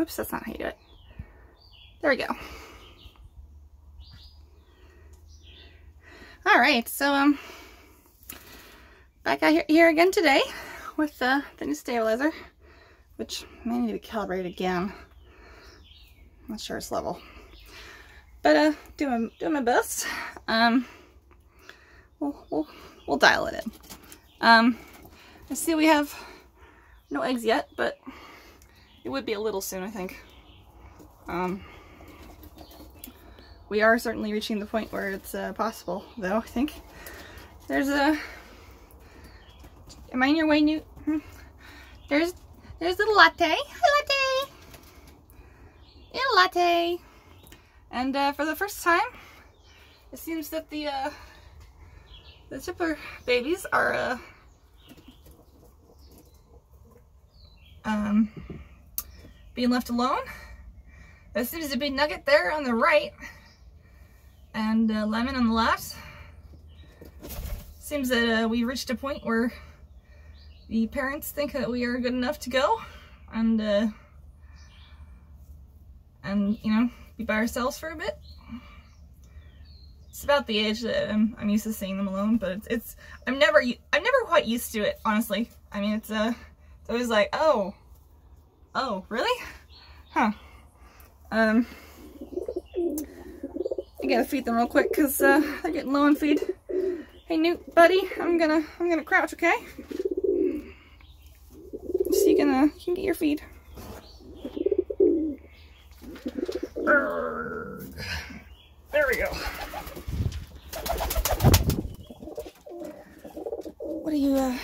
Oops, that's not how you do it. There we go. All right, so um, back out here again today with uh, the new stabilizer, which may need to be calibrated again. Not sure it's level, but uh, doing doing my best. Um, we'll we'll we'll dial it in. Um, I see we have no eggs yet, but it would be a little soon, I think. Um, we are certainly reaching the point where it's uh, possible, though, I think. There's a... Am I in your way, Newt? Hmm. There's there's a latte. A latte! A latte! And uh, for the first time, it seems that the uh, the Tippler babies are uh, um, being left alone. There seems to be Nugget there on the right and uh, Lemon on the left. Seems that uh, we reached a point where the parents think that we are good enough to go and uh, and you know be by ourselves for a bit. It's about the age that I'm, I'm used to seeing them alone, but it's, it's I'm never I'm never quite used to it honestly. I mean it's uh it's always like oh oh really huh um I gotta feed them real quick because uh, they're getting low on feed. Hey Newt, buddy, I'm gonna I'm gonna crouch, okay? So you can uh, you can get your feed. There we go. What are you uh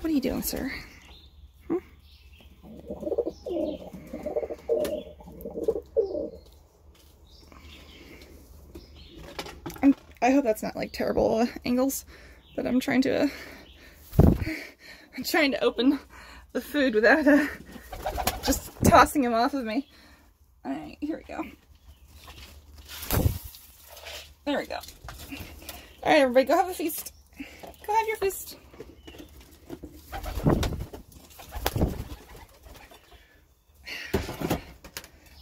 what are you doing, sir? I hope that's not like terrible uh, angles, but I'm trying to, uh, I'm trying to open the food without uh, just tossing him off of me. All right, here we go. There we go. All right, everybody, go have a feast. Go have your feast.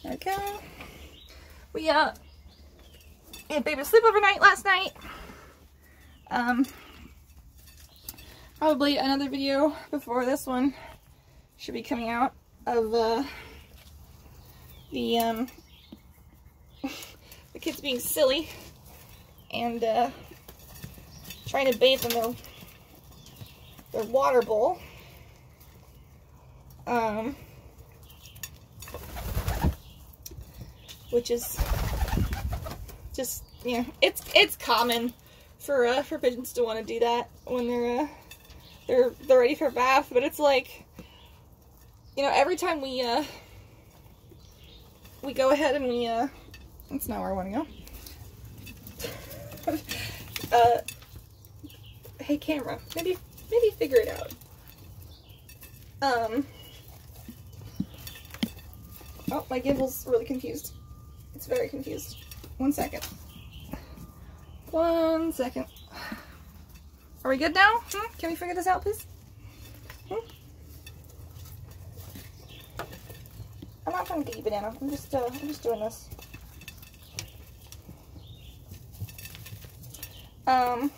There we go. Uh, baby sleep overnight last night. Um, probably another video before this one should be coming out of uh, the um, the kids being silly and uh, trying to bathe in their their water bowl. Um, which is just you know, it's it's common for uh, for pigeons to want to do that when they're uh, they're they're ready for bath. But it's like, you know, every time we uh, we go ahead and we uh, that's not where I want to go. uh, hey camera, maybe maybe figure it out. Um. Oh, my gimbal's really confused. It's very confused. One second. One second. Are we good now? Hmm? Can we figure this out, please? Hmm? I'm not trying to get you banana. I'm just, uh, I'm just doing this. Um.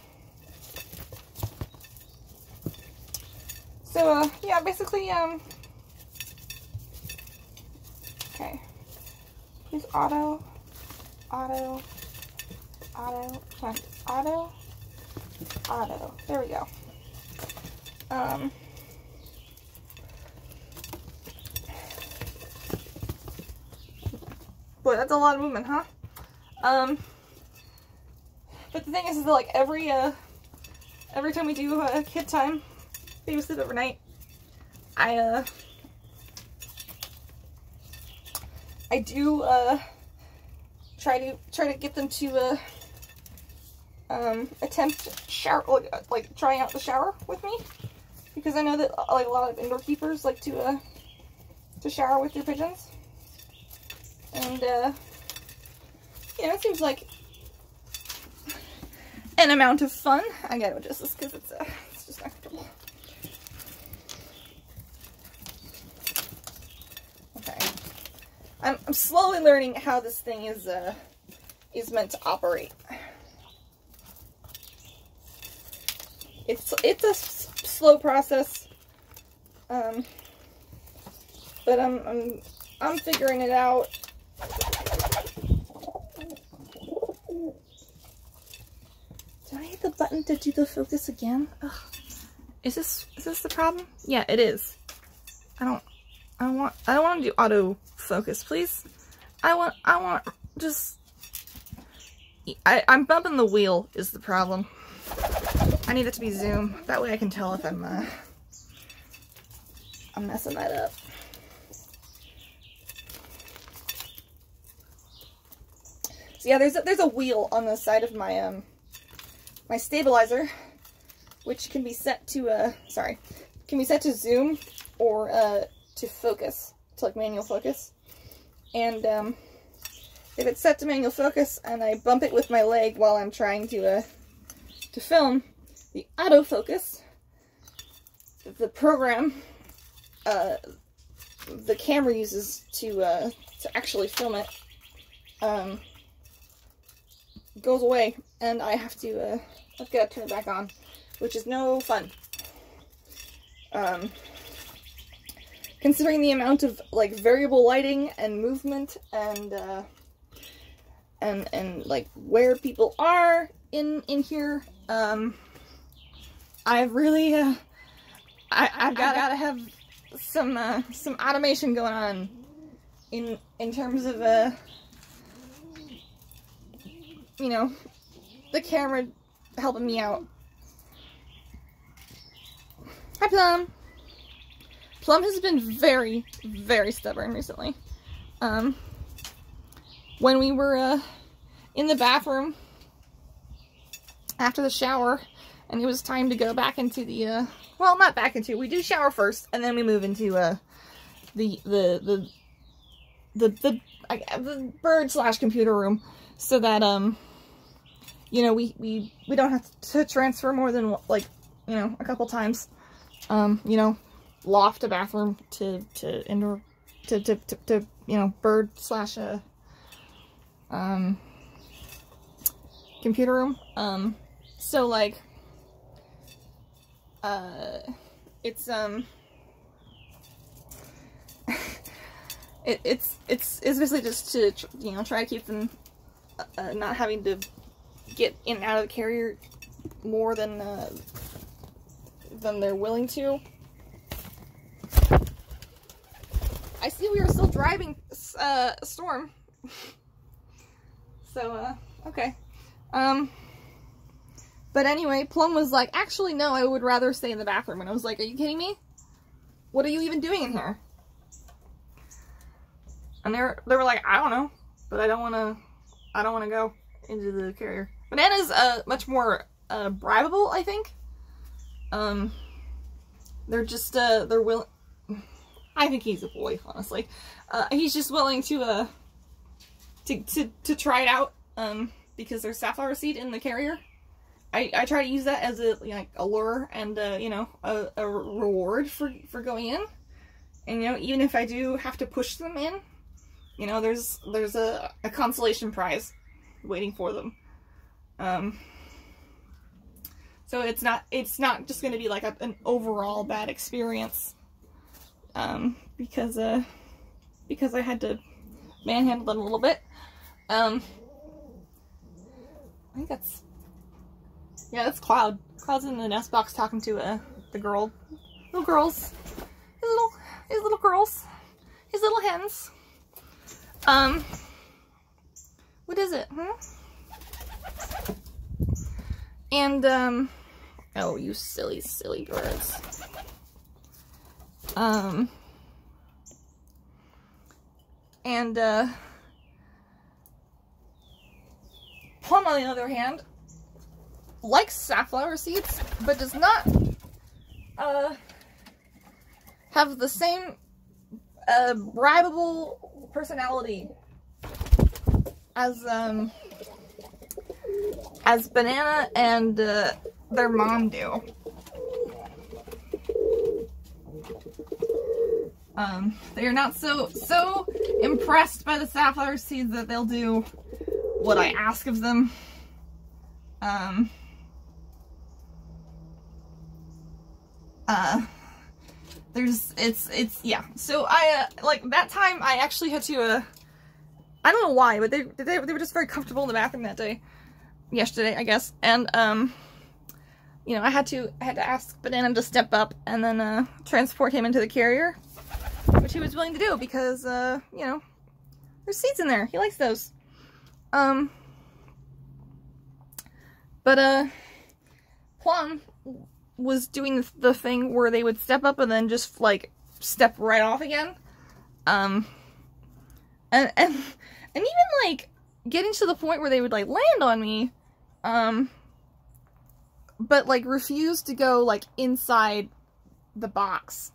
So, uh, yeah, basically, um. Okay. Please auto auto, auto, auto, auto. There we go. Um, boy, that's a lot of movement, huh? Um, but the thing is, is that like every, uh, every time we do uh, kid time, baby sleep overnight, I, uh, I do, uh, try to try to get them to uh, um, attempt shower like, like trying out the shower with me because I know that like a lot of indoor keepers like to uh, to shower with their pigeons and uh, yeah it seems like an amount of fun. I gotta adjust this because it's uh, it's just not comfortable. I'm, I'm slowly learning how this thing is, uh, is meant to operate. It's, it's a slow process. Um, but I'm, I'm, I'm figuring it out. Did I hit the button to do the focus again? Ugh. Is this, is this the problem? Yeah, it is. I don't, I want, I don't want to do auto focus, please. I want, I want, just, I, I'm bumping the wheel is the problem. I need it to be zoom. That way I can tell if I'm, uh, I'm messing that up. So yeah, there's a, there's a wheel on the side of my, um, my stabilizer, which can be set to, uh, sorry, can be set to zoom or, uh, to focus, to like manual focus. And, um, if it's set to manual focus and I bump it with my leg while I'm trying to, uh, to film, the autofocus, the program, uh, the camera uses to, uh, to actually film it, um, goes away and I have to, uh, I've got to turn it back on, which is no fun. Um, considering the amount of, like, variable lighting and movement and, uh, and, and, like, where people are in, in here, um, I've really, uh, I, I've gotta, gotta have some, uh, some automation going on in, in terms of, uh, you know, the camera helping me out. Hi, Plum. Plum has been very, very stubborn recently. Um, when we were uh, in the bathroom after the shower, and it was time to go back into the, uh, well, not back into, we do shower first, and then we move into uh, the, the, the, the, the, the bird slash computer room, so that, um, you know, we, we, we don't have to transfer more than, like, you know, a couple times. Um, you know, loft a bathroom to, to indoor, to, to, to, to you know, bird slash, a, um, computer room. Um, so, like, uh, it's, um, it, it's, it's, it's basically just to, you know, try to keep them, uh, not having to get in and out of the carrier more than uh, than they're willing to. I see we are still driving uh, storm. so, uh, okay. Um, but anyway, Plum was like, actually, no, I would rather stay in the bathroom. And I was like, are you kidding me? What are you even doing in here? And they were, they were like, I don't know, but I don't want to, I don't want to go into the carrier. Banana's uh, much more uh, bribable, I think. Um, they're just, uh, they're willing, I think he's a boy, honestly. Uh, he's just willing to, uh, to, to, to try it out, um, because there's safflower seed in the carrier. I, I try to use that as a, like, a lure and, uh, you know, a, a reward for, for going in. And, you know, even if I do have to push them in, you know, there's, there's a, a consolation prize waiting for them. Um, so it's not it's not just going to be like a, an overall bad experience um, because uh, because I had to manhandle them a little bit. Um, I think that's yeah, that's Cloud. Cloud's in the nest box talking to uh, the girl, little girls, his little his little girls, his little hens. Um, what is it? Hmm? And, um, oh, you silly, silly birds. Um, and, uh, Plum, on the other hand, likes safflower seeds, but does not, uh, have the same, uh, bribable personality as, um, as Banana and uh, their mom do. Um, they are not so, so impressed by the safflower seeds that they'll do what I ask of them. Um, uh, there's, it's, it's, yeah. So I, uh, like, that time I actually had to, uh, I don't know why, but they, they, they were just very comfortable in the bathroom that day. Yesterday, I guess. And, um, you know, I had to, I had to ask Banana to step up and then, uh, transport him into the carrier. Which he was willing to do because, uh, you know, there's seeds in there. He likes those. Um, but, uh, Plum was doing the thing where they would step up and then just, like, step right off again. Um, and, and, and even, like, getting to the point where they would, like, land on me, um, but, like, refuse to go, like, inside the box.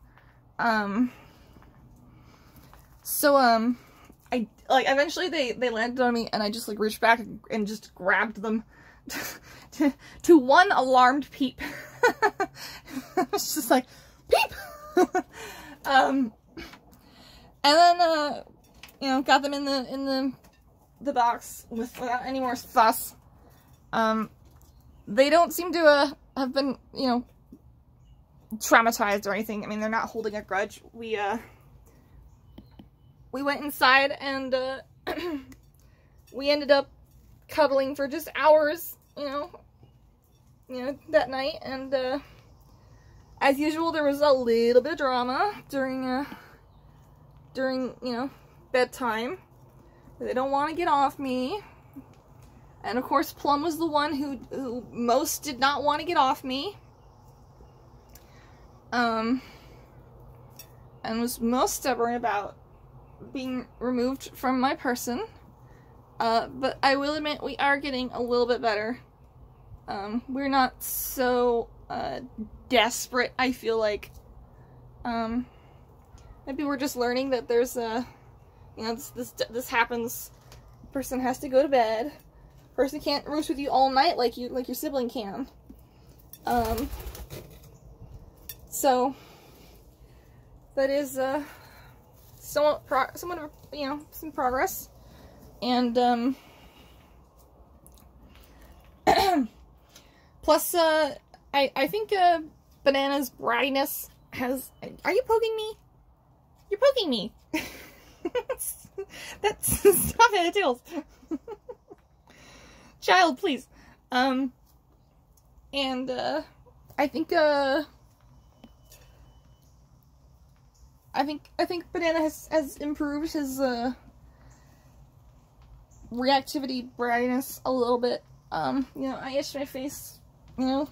Um, so, um, I, like, eventually they, they landed on me and I just, like, reached back and just grabbed them to, to one alarmed peep. it's just like, peep! um, and then, uh, you know, got them in the, in the, the box with, without any more fuss. Um, they don't seem to, uh, have been, you know, traumatized or anything. I mean, they're not holding a grudge. We, uh, we went inside and, uh, we ended up cuddling for just hours, you know, you know, that night, and, uh, as usual, there was a little bit of drama during, uh, during, you know, bedtime. They don't want to get off me. And of course, Plum was the one who, who most did not want to get off me. Um, and was most stubborn about being removed from my person. Uh, but I will admit we are getting a little bit better. Um, we're not so uh, desperate, I feel like. Um, maybe we're just learning that there's a, you know, this, this, this happens. Person has to go to bed. Person can't roost with you all night like you like your sibling can. Um, so that is uh, somewhat somewhat of you know some progress. And, um, plus, uh, I, I think, uh, Banana's brattiness has, are you poking me? You're poking me. That's, stop it, Tails. Child, please. Um, and, uh, I think, uh, I think, I think Banana has, has improved his, uh, reactivity brightness a little bit. Um, you know, I itched my face, you know,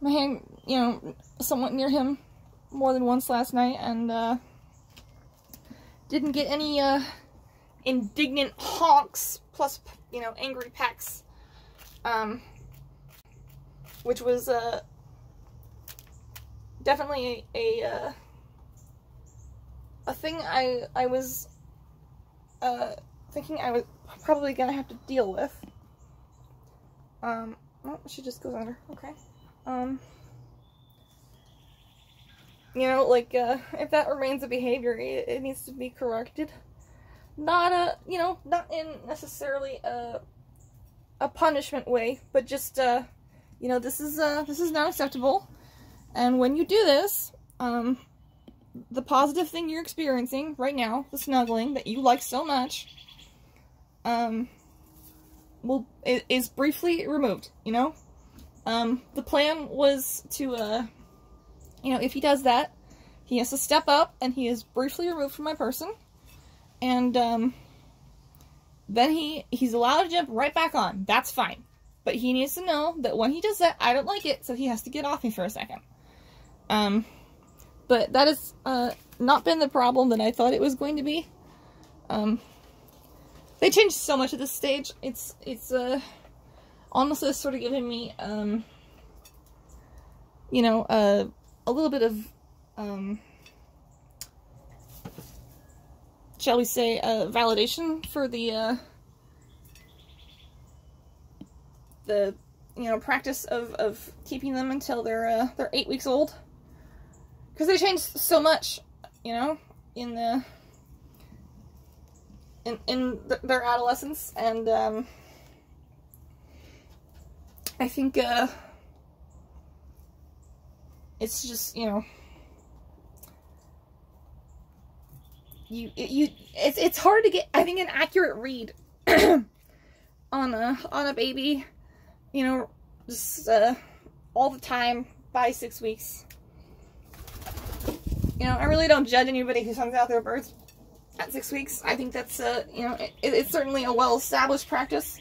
my hand, you know, somewhat near him more than once last night, and, uh, didn't get any, uh, indignant honks, plus, you know, angry pecks, um, which was, uh, definitely a, a, uh, a thing I, I was, uh, thinking I was probably gonna have to deal with. Um, oh, she just goes under. Okay. Um, you know, like, uh, if that remains a behavior, it, it needs to be corrected. Not a, you know, not in necessarily a, a punishment way, but just, uh, you know, this is, uh, this is not acceptable. And when you do this, um, the positive thing you're experiencing right now, the snuggling that you like so much, um, will is briefly removed, you know? Um, the plan was to, uh, you know, if he does that, he has to step up and he is briefly removed from my person. And, um, then he, he's allowed to jump right back on. That's fine. But he needs to know that when he does that, I don't like it, so he has to get off me for a second. Um, but that has, uh, not been the problem that I thought it was going to be. Um, they changed so much at this stage. It's, it's, uh, honestly sort of giving me, um, you know, uh, a little bit of, um, shall we say, uh, validation for the, uh, the, you know, practice of, of keeping them until they're, uh, they're eight weeks old. Because they changed so much, you know, in the in, in th their adolescence. And um, I think uh, it's just, you know, you, you, it's, it's hard to get, I think, an accurate read on a, on a baby, you know, just uh, all the time by six weeks. You know, I really don't judge anybody who sends out their birds at six weeks. I think that's, uh, you know, it, it's certainly a well-established practice.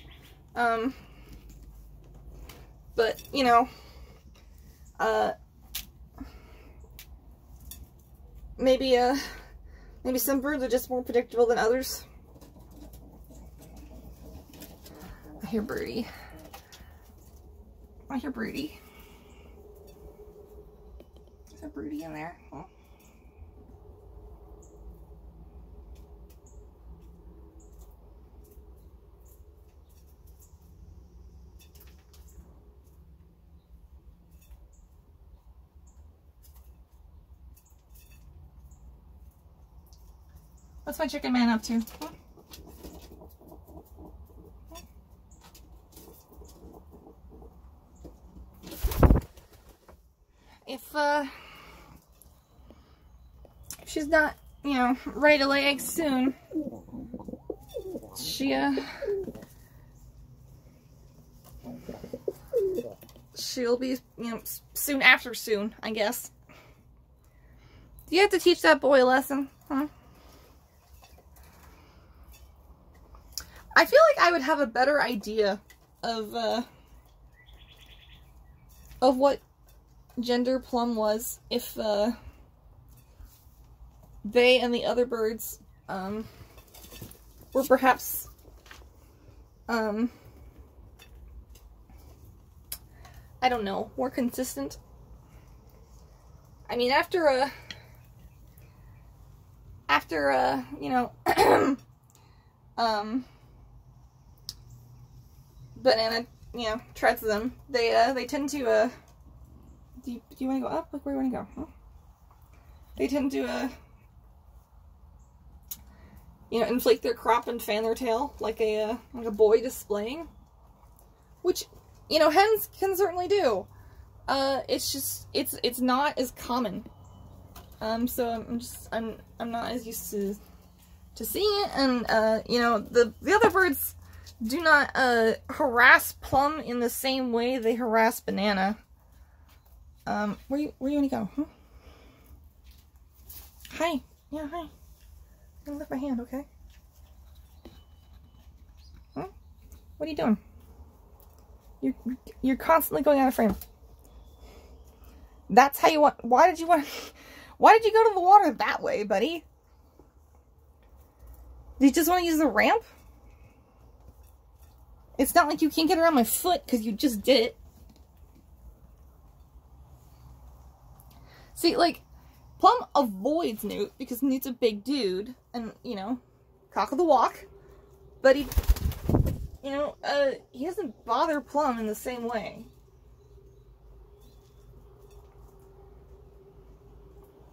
Um, but, you know, uh, maybe, uh, maybe some birds are just more predictable than others. I hear Birdie. I hear Broody. Is there Broody in there? Oh. What's my chicken man up to? If, uh, if she's not, you know, ready to lay eggs soon, she, uh, she'll be, you know, soon after soon, I guess. Do you have to teach that boy a lesson? Huh? I feel like I would have a better idea of uh, of what gender Plum was if uh, they and the other birds um, were perhaps um, I don't know, more consistent. I mean, after a after a, you know, um, banana, you know, treads them, they, uh, they tend to, uh, do you, do you want to go up? Like, where do you want to go? Huh? They tend to, uh, you know, inflate their crop and fan their tail like a, uh, like a boy displaying. Which, you know, hens can certainly do. Uh, it's just, it's, it's not as common. Um, so I'm just, I'm, I'm not as used to, to seeing it. And, uh, you know, the, the other birds, do not uh, harass Plum in the same way they harass Banana. Um, where you where you to go? Huh? Hi. Yeah, hi. I'm gonna lift my hand, okay? Huh? What are you doing? You're you're constantly going out of frame. That's how you want. Why did you want? Why did you go to the water that way, buddy? You just want to use the ramp? It's not like you can't get around my foot because you just did it. See, like, Plum avoids Newt because Newt's a big dude and, you know, cock of the walk. But he, you know, uh, he doesn't bother Plum in the same way.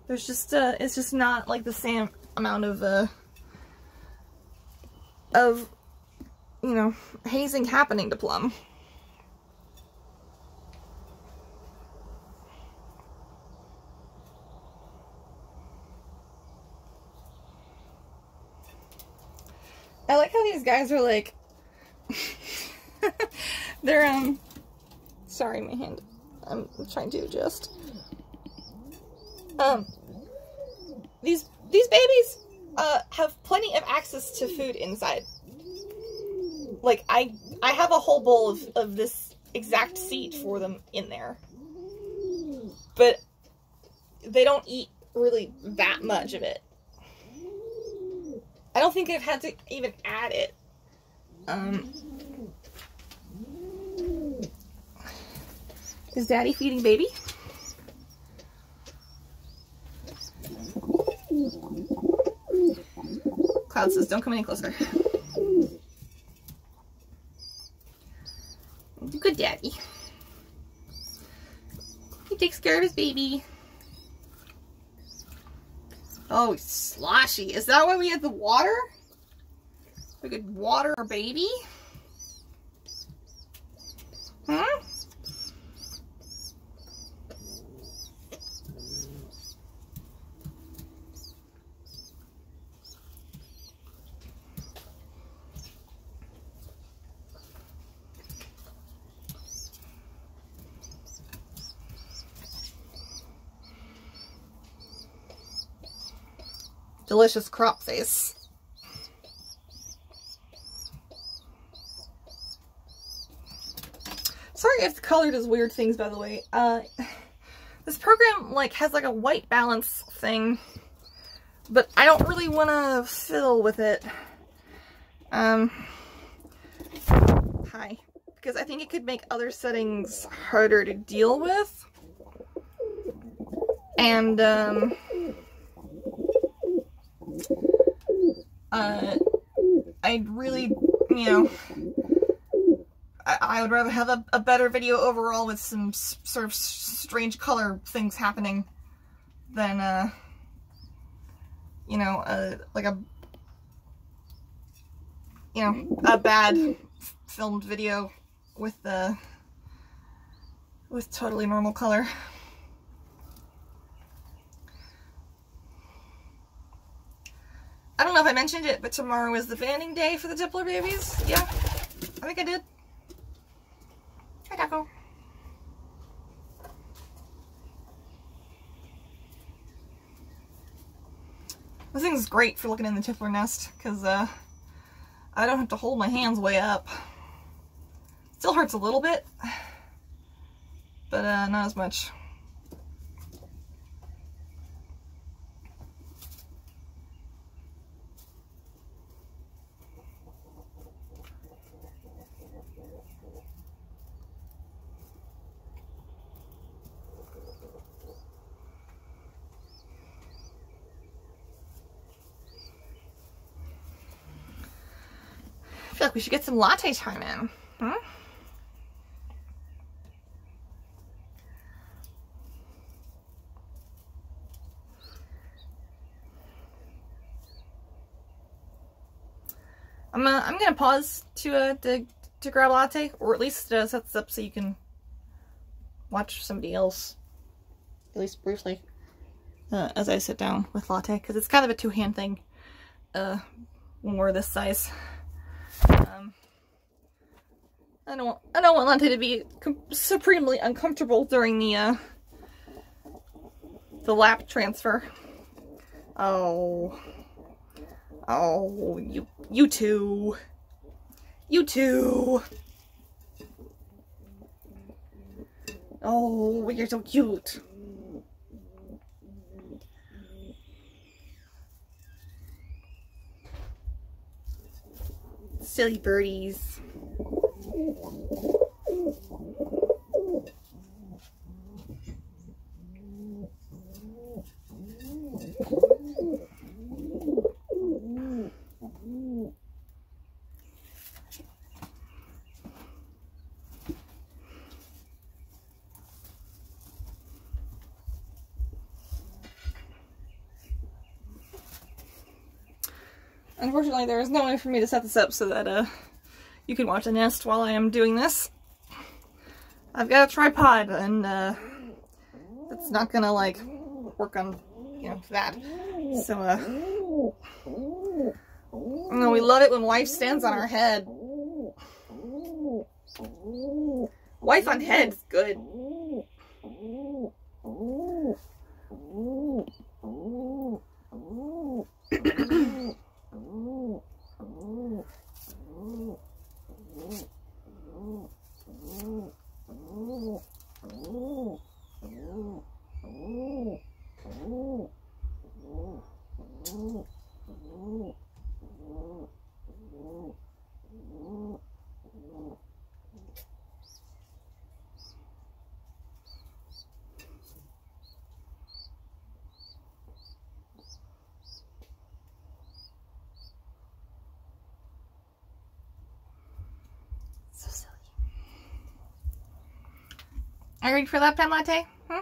There's just, uh, it's just not like the same amount of, uh, of you know, hazing happening to Plum. I like how these guys are like, they're, um, sorry, my hand, I'm trying to adjust. Um, these, these babies, uh, have plenty of access to food inside like I I have a whole bowl of, of this exact seed for them in there. But they don't eat really that much of it. I don't think I've had to even add it. Um, is daddy feeding baby? Cloud says, don't come any closer. Good daddy. He takes care of his baby. Oh, sloshy. Is that why we have the water? We could water our baby. Hmm? Delicious crop face. Sorry if the color does weird things, by the way. Uh, this program, like, has, like, a white balance thing, but I don't really want to fill with it. Um, hi. Because I think it could make other settings harder to deal with. And, um, uh, I really, you know, I, I would rather have a, a, better video overall with some sort of strange color things happening than, uh, you know, uh, like a, you know, a bad filmed video with the, with totally normal color. I don't know if I mentioned it, but tomorrow is the banning day for the Tippler babies. Yeah, I think I did. Hi, Taco. This thing's great for looking in the Tippler nest, because uh, I don't have to hold my hands way up. Still hurts a little bit, but uh, not as much. We should get some latte time in. Hmm? I'm uh, I'm gonna pause to uh to, to grab a latte, or at least uh, set this up so you can watch somebody else, at least briefly, uh, as I sit down with latte, because it's kind of a two hand thing. Uh, when we're this size. Um, I don't, want, I don't want latte to be supremely uncomfortable during the, uh, the lap transfer. Oh. Oh, you, you two. You two. Oh, you're so cute. Silly birdies. Unfortunately, there is no way for me to set this up so that uh, you can watch the nest while I am doing this. I've got a tripod, and uh, it's not gonna, like, work on, you know, that. So, uh, know, we love it when wife stands on our head. Wife on head is good. Ooh. Mm -hmm. Are you ready for lap time latte? Hmm?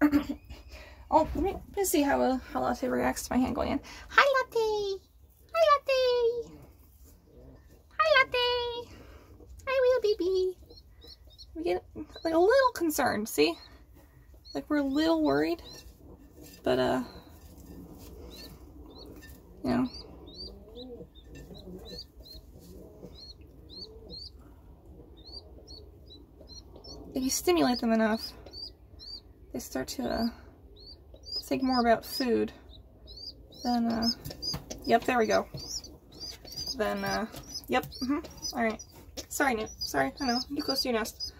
oh, let me, let me see how, a how latte reacts to my hand going in. Hi, latte! Hi, latte! Hi, latte! Hi, little baby! We get like a little concerned, see? Like we're a little worried, but uh, you know, you stimulate them enough, they start to uh, think more about food. Then, uh, yep, there we go. Then, uh, yep, mm -hmm. alright. Sorry, Newt. Sorry, I know, you close to your nest.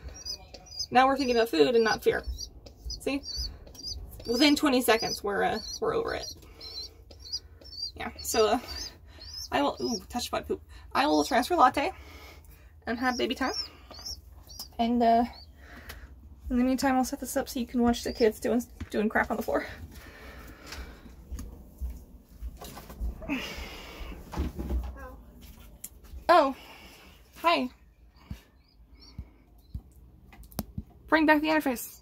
Now we're thinking about food and not fear. See? Within 20 seconds, we're, uh, we're over it. Yeah, so, uh, I will, ooh, touch my poop. I will transfer latte and have baby time. And, uh, in the meantime, I'll set this up so you can watch the kids doing, doing crap on the floor. Oh, hi. Bring back the interface.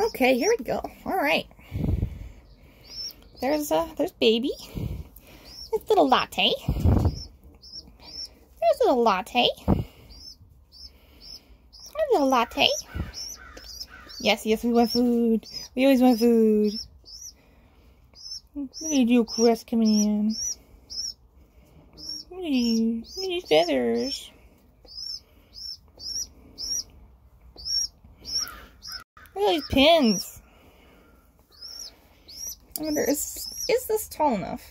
Okay, here we go. All right. There's uh, there's baby. There's little latte. There's little latte. Little latte. Yes, yes, we want food. We always want food. Look at you, Chris, coming in. Look these feathers. Look at these pins. I wonder, is, is this tall enough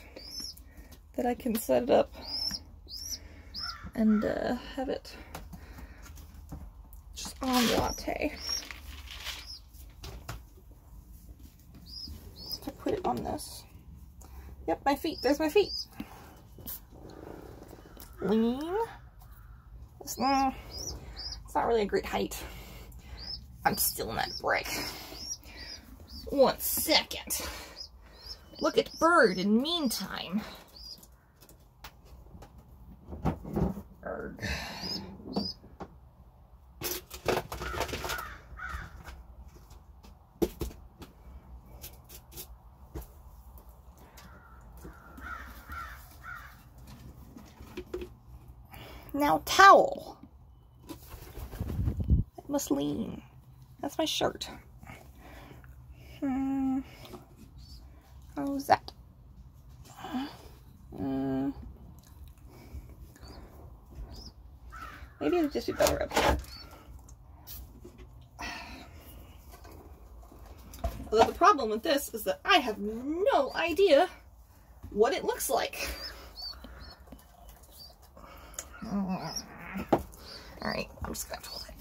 that I can set it up and uh, have it on latte? I put it on this. Yep, my feet. There's my feet. Lean. It's, mm, it's not really a great height. I'm still in that brick. One second. Look at Bird in meantime. Now towel. I must lean. That's my shirt. Hmm. How's that? Hmm. Maybe it'd just be better up here. Although the problem with this is that I have no idea what it looks like. Alright, I'm just gonna hold it.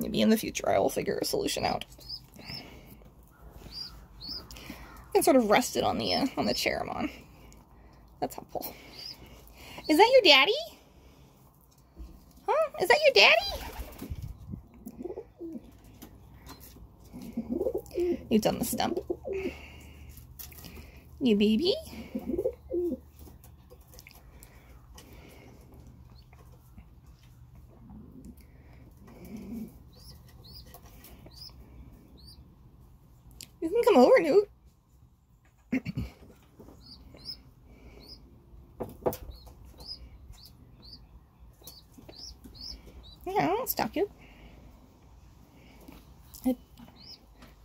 Maybe in the future I will figure a solution out. Can sort of rest it on the uh, on the chair I'm on. That's helpful. Is that your daddy? Huh? Is that your daddy? You've done the stump. You baby? Can come over, Newt. yeah, I won't stop you. It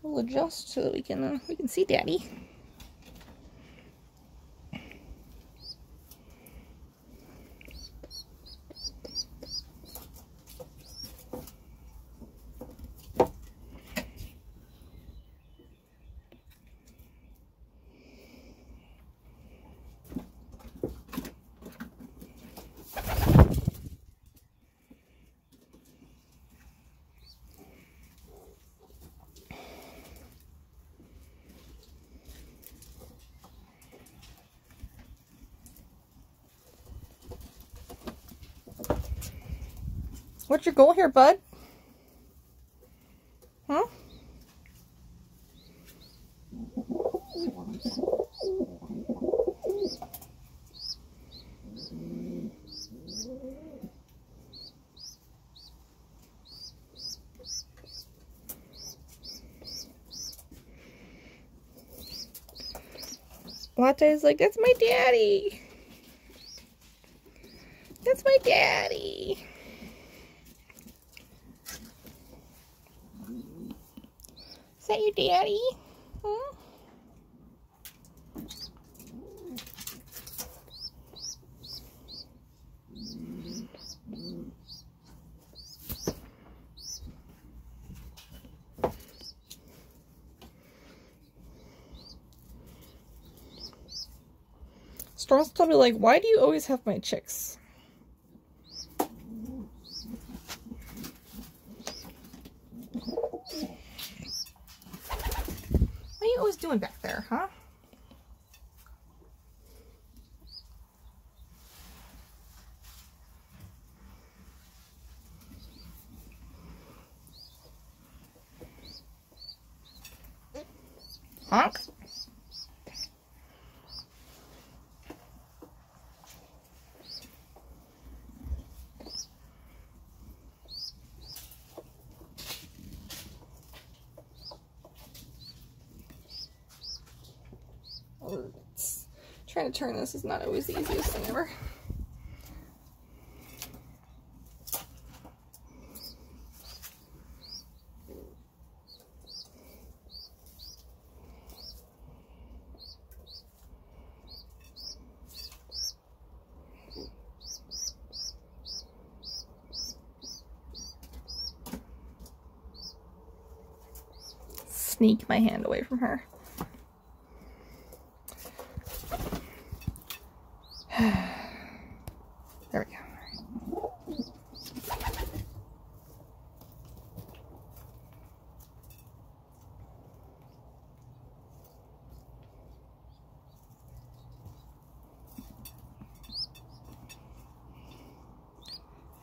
will adjust so that we can uh, we can see Daddy. What's your goal here, bud? Huh? Latte's like, that's my daddy. That's my daddy. Is that your daddy? Hmm? Strong's probably like, why do you always have my chicks? What are you always doing back there, huh? Honk. Trying to turn this is not always the easiest thing ever. Sneak my hand away from her. There we go.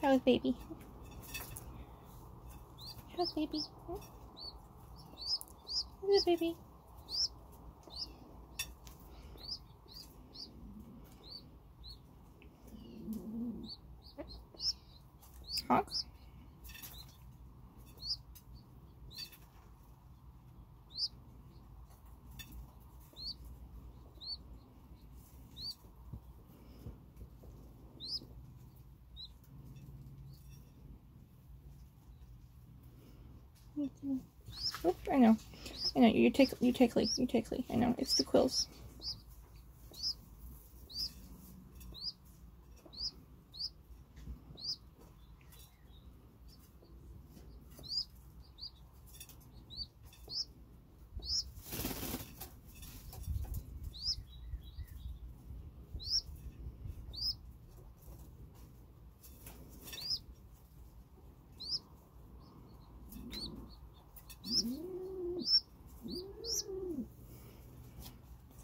How's baby? How's baby? Baby? Honk. Oop, I know. I know. You take you take Lee. You take Lee. I know. It's the quills.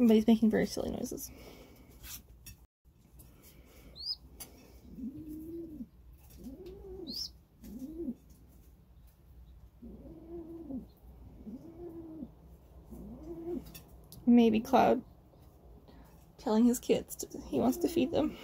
Somebody's making very silly noises. Maybe Cloud telling his kids to, he wants to feed them.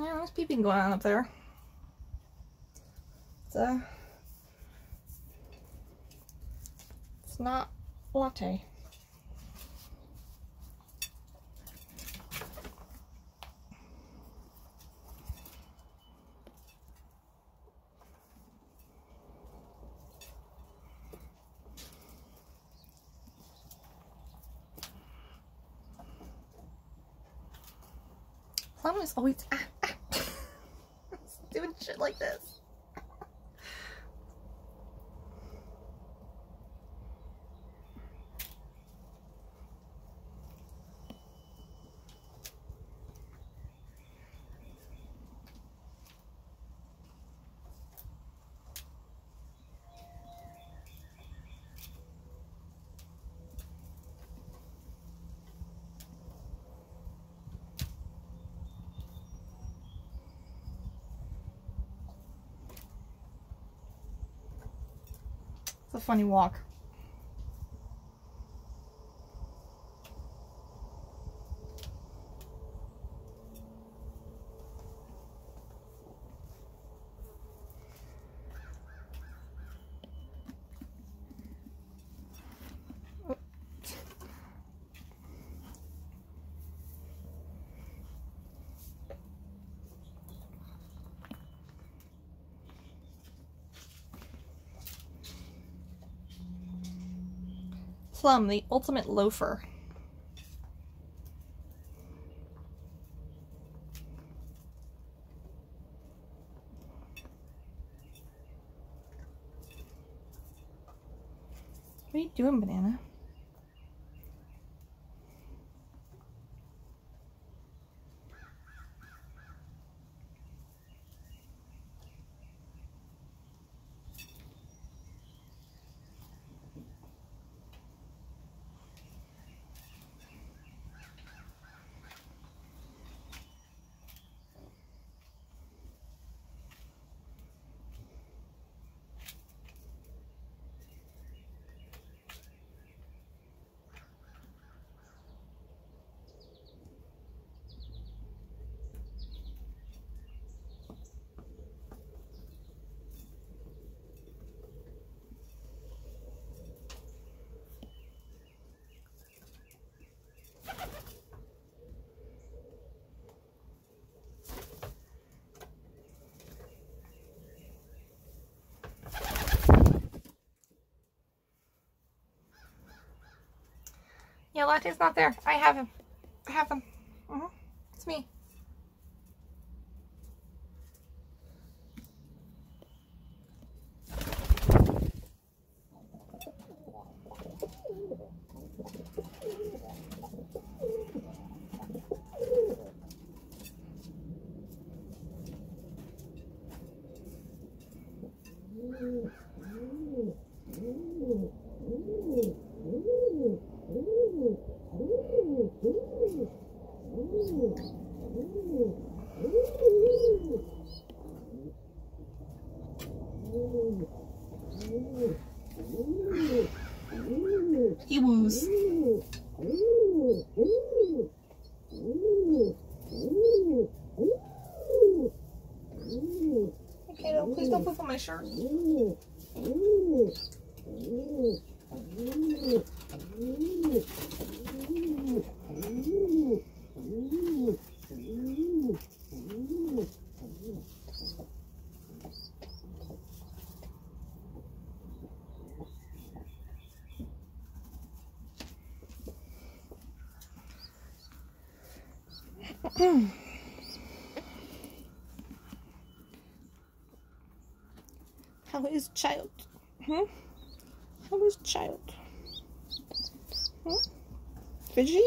Yeah, there's peeping going on up there. It's a. It's not latte. Plum is always ah, ah. doing shit like this. It's a funny walk. Plum, the ultimate loafer. What are you doing, Banana? Yeah, latte's not there. I have him. I have them. Uh -huh. It's me. Don't poop on my shirt. How is child? Hmm? How is child? Hmm? Fidgety?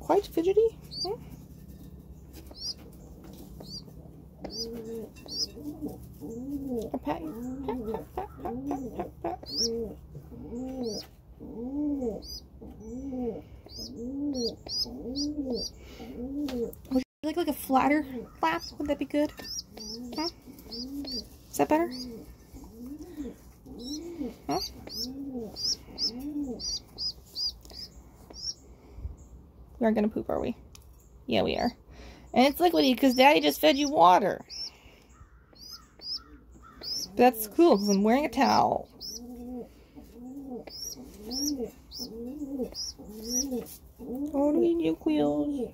Quite fidgety? Hmm? A pat you. Pat, pat, pat, pat, pat, pat, pat. Would you like like a flatter lap? Would that be good? Huh? Is that better? Huh? We aren't gonna poop, are we? Yeah, we are. And it's liquidy because Daddy just fed you water. But that's cool because I'm wearing a towel. Oh, do you quills?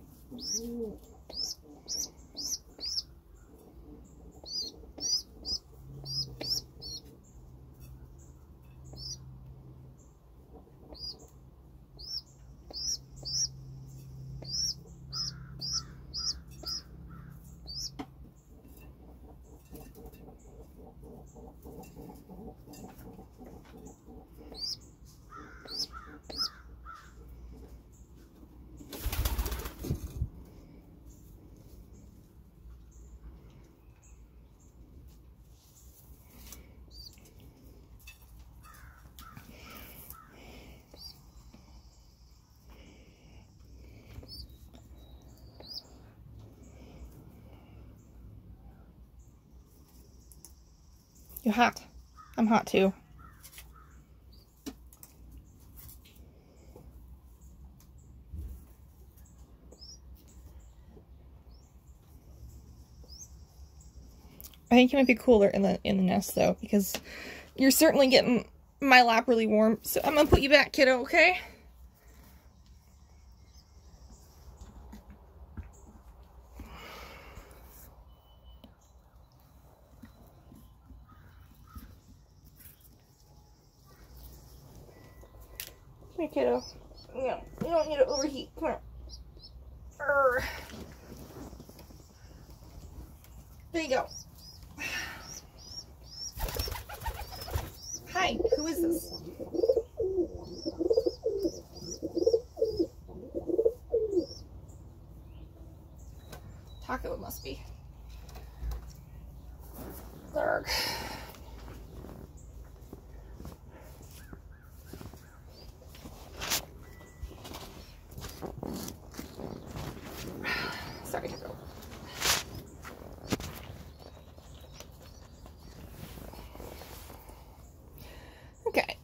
You're hot. I'm hot too. I think you might be cooler in the in the nest though, because you're certainly getting my lap really warm. So I'm gonna put you back, kiddo, okay? Kiddo. No, you don't need to overheat. Come. Urgh. There you go. Hi, who is this? Taco it must be. Dark. Sorry, Taco. Okay.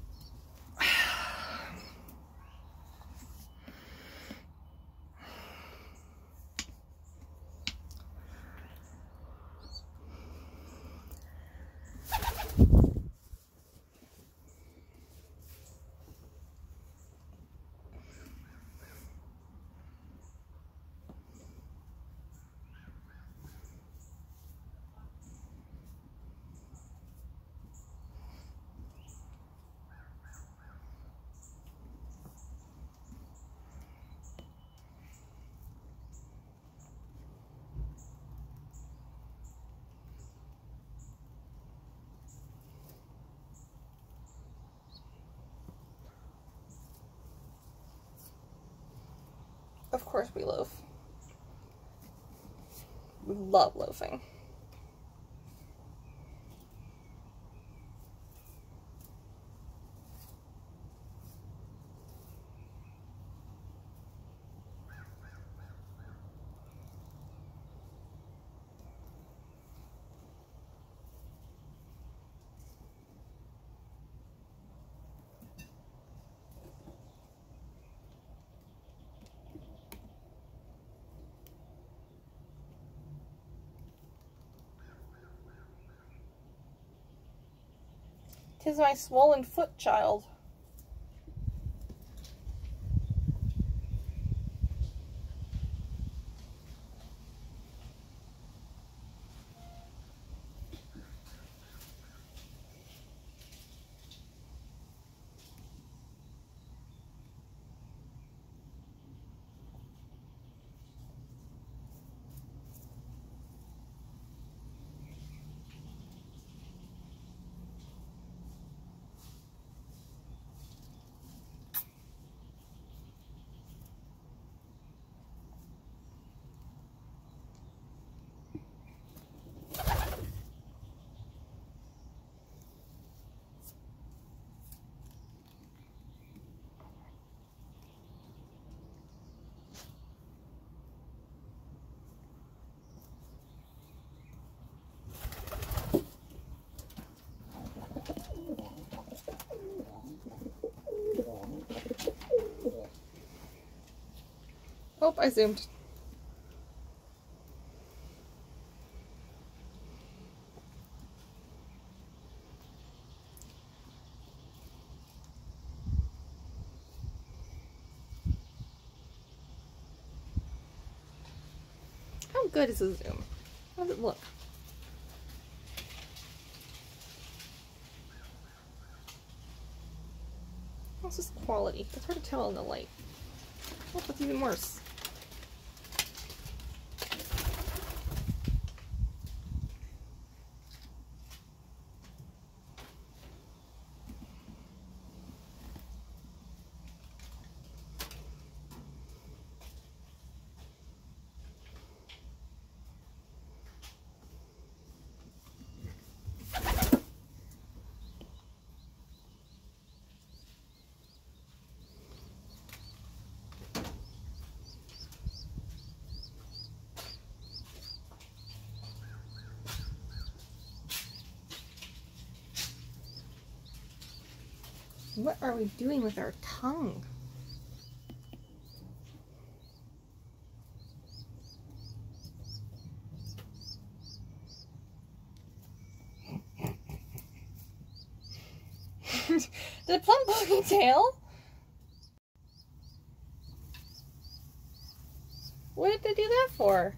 Of course we loaf. We love loafing. Tis my swollen foot, child. I zoomed. How good is the zoom? How does it look? How's this quality? It's hard to tell in the light. Oh, that's even worse. What are we doing with our tongue? the plum ponytail? What did they do that for?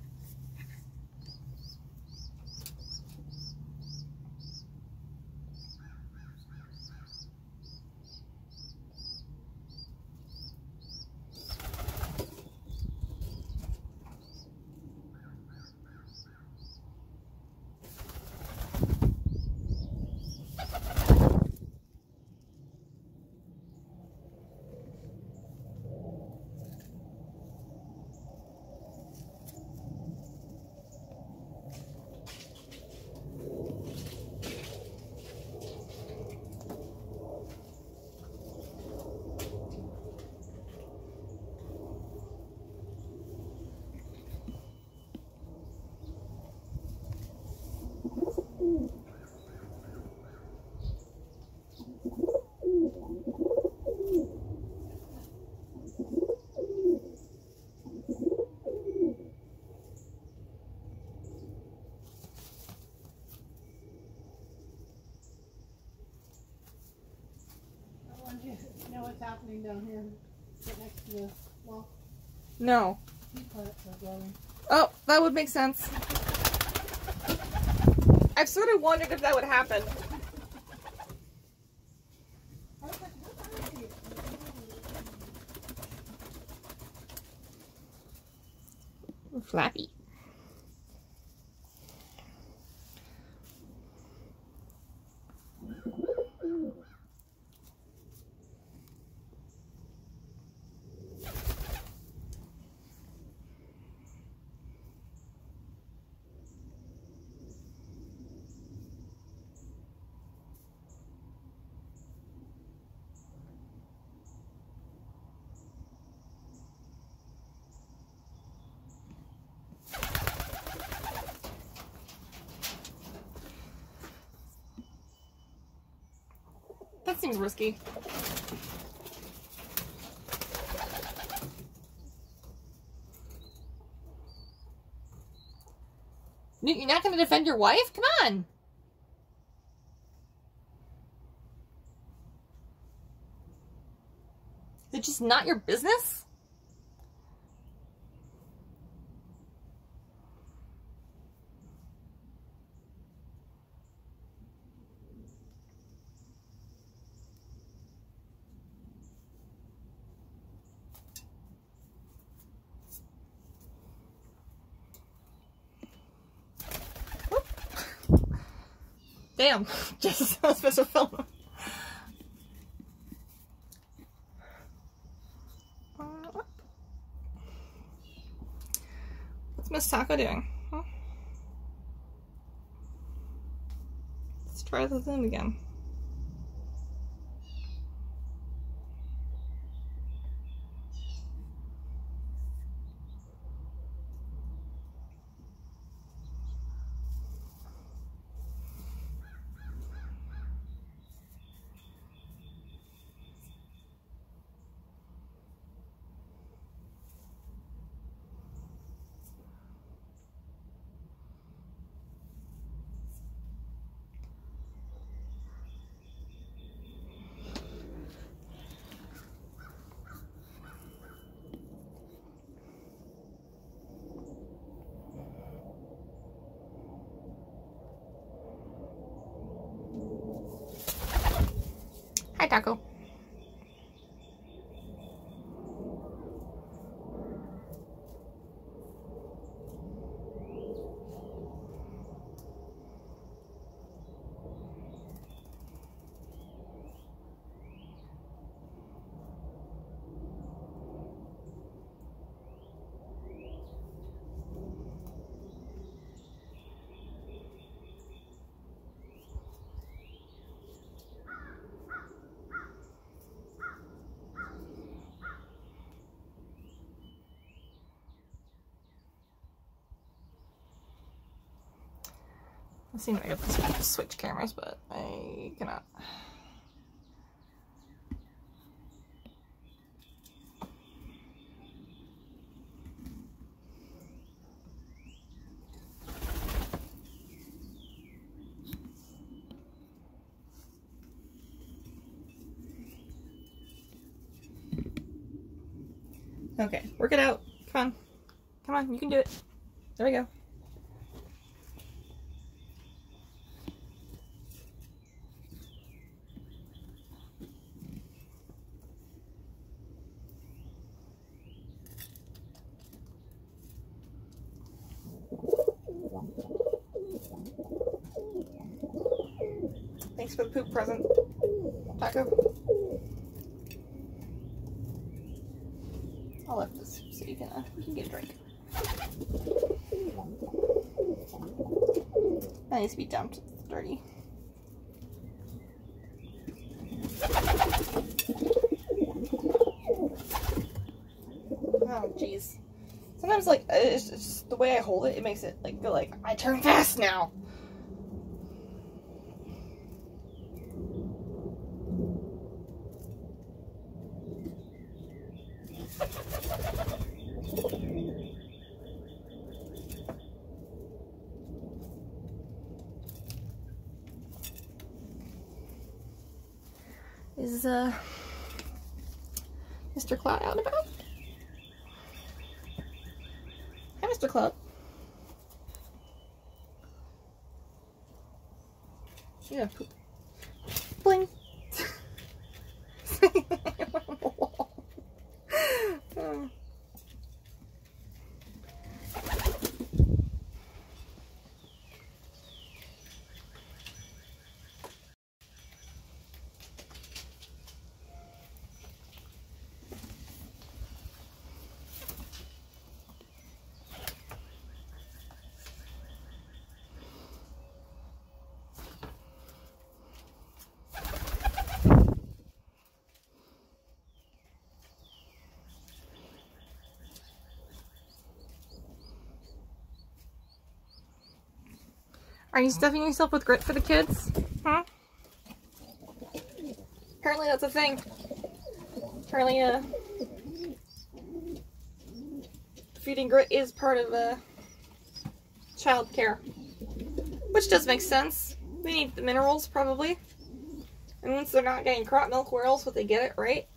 I want you to know what's happening down here. Right next to the wall. No. Tea plants are growing. Oh, that would make sense. I've sort of wondered if that would happen. I was like, what are these? Flappy. Risky. You're not going to defend your wife? Come on. It's just not your business? Damn, just a special film. What's Miss Taco doing? Huh? Let's try the zoom again. I seem like I could switch cameras, but I cannot. Okay, work it out. Come on. Come on, you can do it. There we go. Present, Taco. I'll let this so you can uh, you can get a drink. That needs to be dumped. It's dirty. Oh jeez. Sometimes like it's just the way I hold it, it makes it like feel like I turn fast now. Is uh Mr. Cloud out and about? Hi, Mr. Cloud. Yeah, poop. Bling. Oh. Are you stuffing yourself with grit for the kids? Huh? Apparently that's a thing. Apparently, uh, feeding grit is part of, uh, child care. Which does make sense. They need the minerals, probably. And once they're not getting crop milk, where else would they get it, right?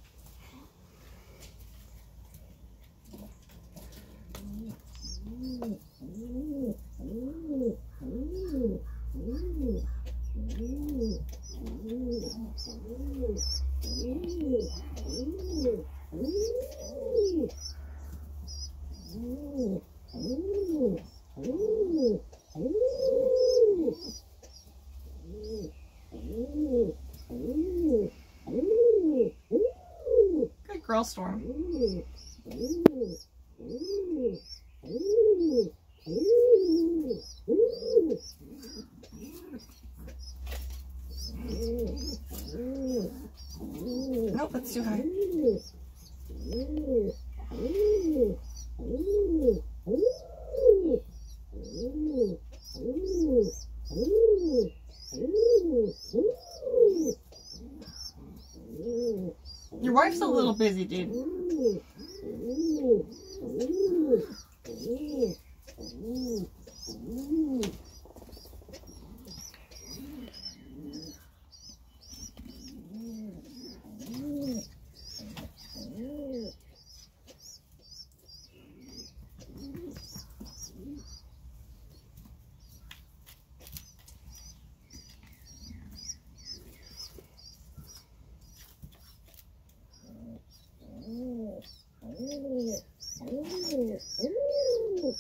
A little Ooh, ooh, ooh.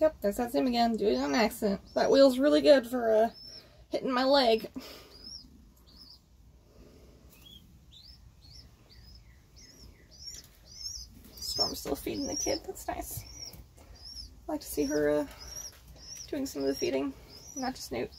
Yep, there's that zoom again. Do it on accident. That wheel's really good for uh, hitting my leg. Storm's still feeding the kid. That's nice. I like to see her uh, doing some of the feeding, not just Newt.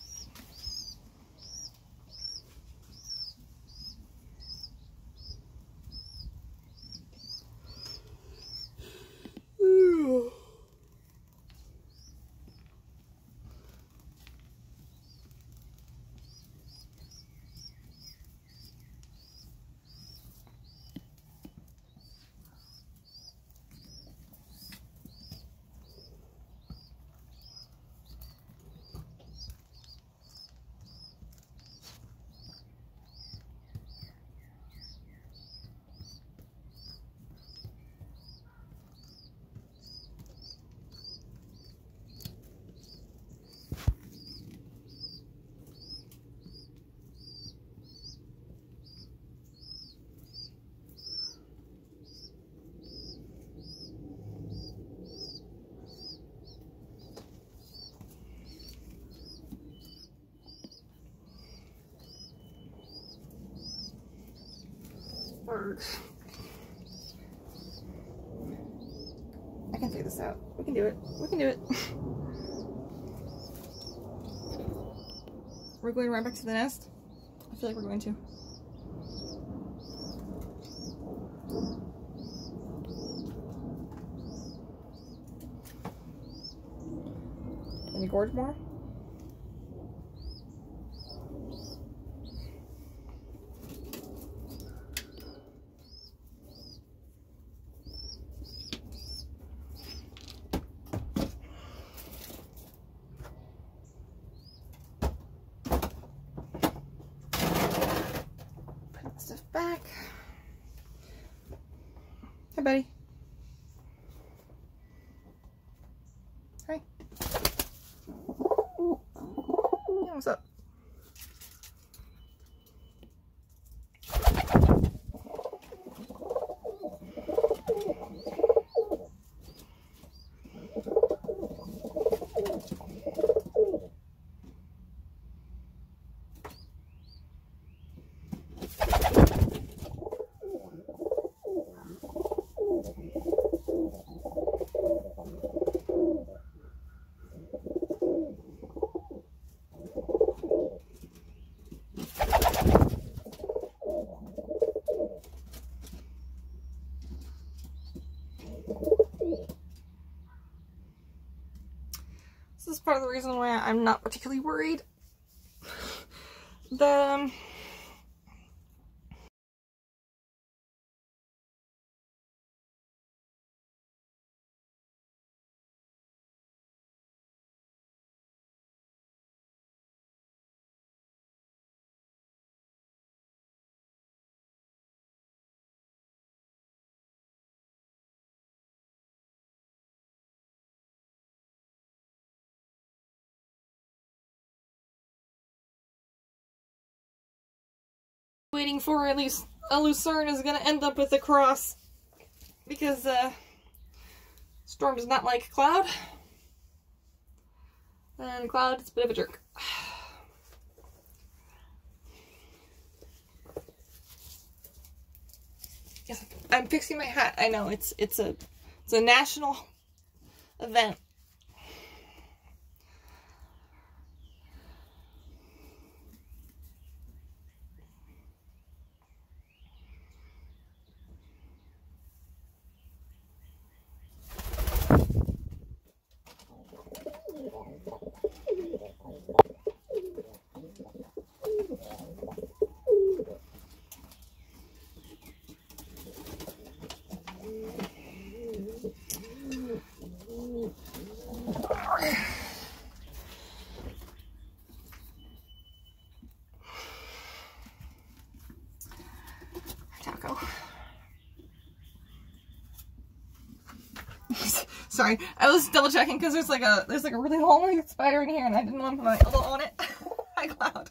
I can figure this out. We can do it. We can do it. We're going right back to the nest? I feel like we're going to. Can you gorge more? back. Hi, buddy. Hi. Yeah, what's up? This is part of the reason why I'm not particularly worried. The um, waiting for at least a Lucerne is gonna end up with a cross because uh, Storm does not like Cloud, and Cloud is a bit of a jerk. Yes, I'm fixing my hat. I know it's it's a it's a national event. Sorry, I was double checking because there's like a there's like a really long spider in here, and I didn't want to put my elbow on it. Hi, Cloud.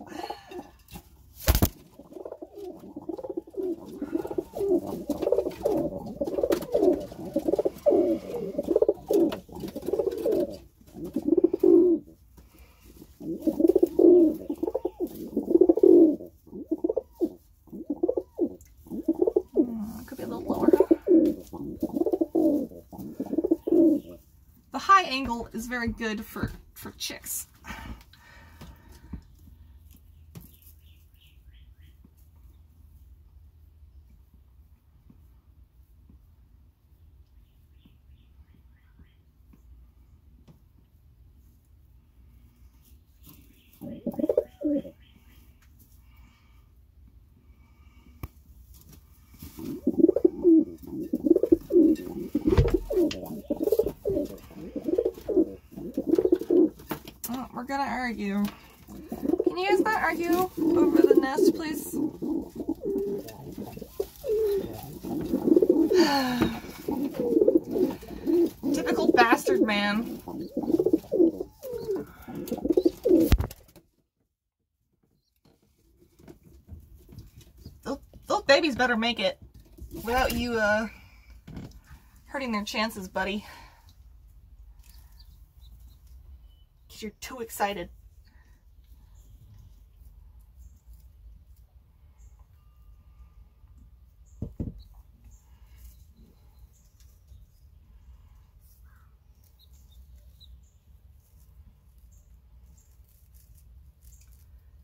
Is very good for, for chicks. Gonna argue. Can you guys not argue over the nest, please? Typical bastard man. Those, babies better make it without you uh, hurting their chances, buddy. Because you're too excited.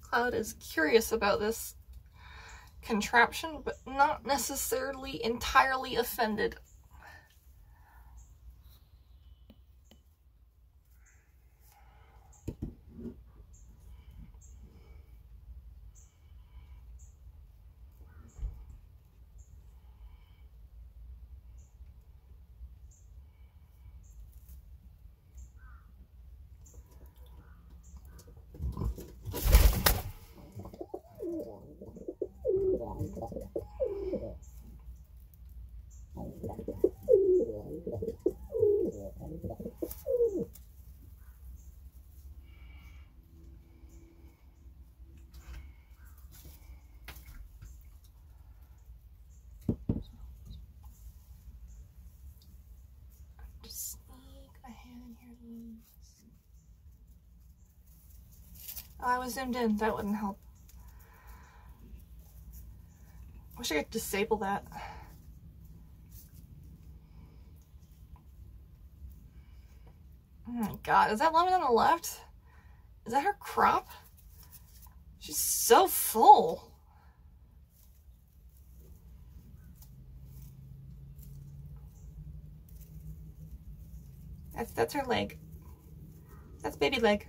Cloud is curious about this contraption, but not necessarily entirely offended. Oh, I was zoomed in. That wouldn't help. Wish I could disable that. Oh my god, is that lemon on the left? Is that her crop? She's so full. That's that's her leg. That's baby leg.